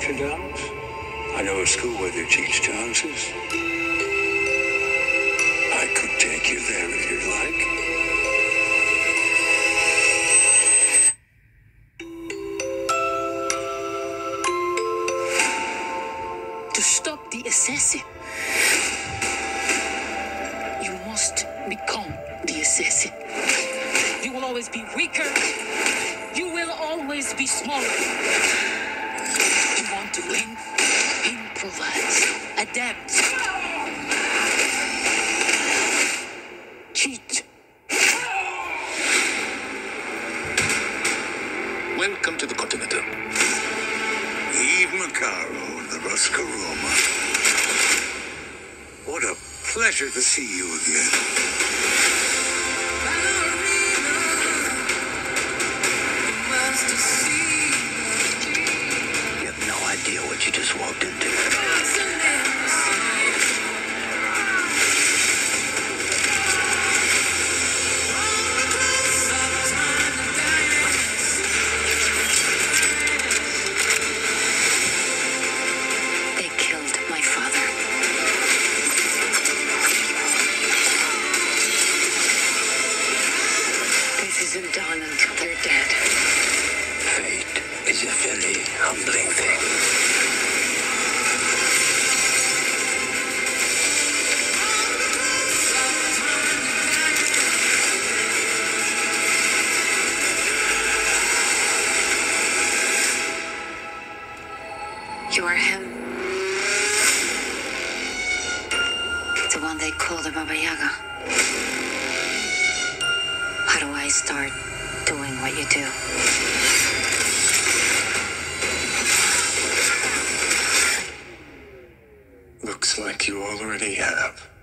dance? I know a school where they teach dances. I could take you there if you'd like. To stop the assassin, you must become the assassin. You will always be weaker. You will always be smaller. Adapt. Cheat. Welcome to the Continental. Eve Macarro, the Ruska Roma. What a pleasure to see you again. You have no idea what you just walked into. Isn't done until they're dead. Fate is a very humbling thing. You are him. The one they call the Baba Yaga. Start doing what you do? Looks like you already have.